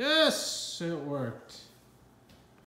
Yes, it worked.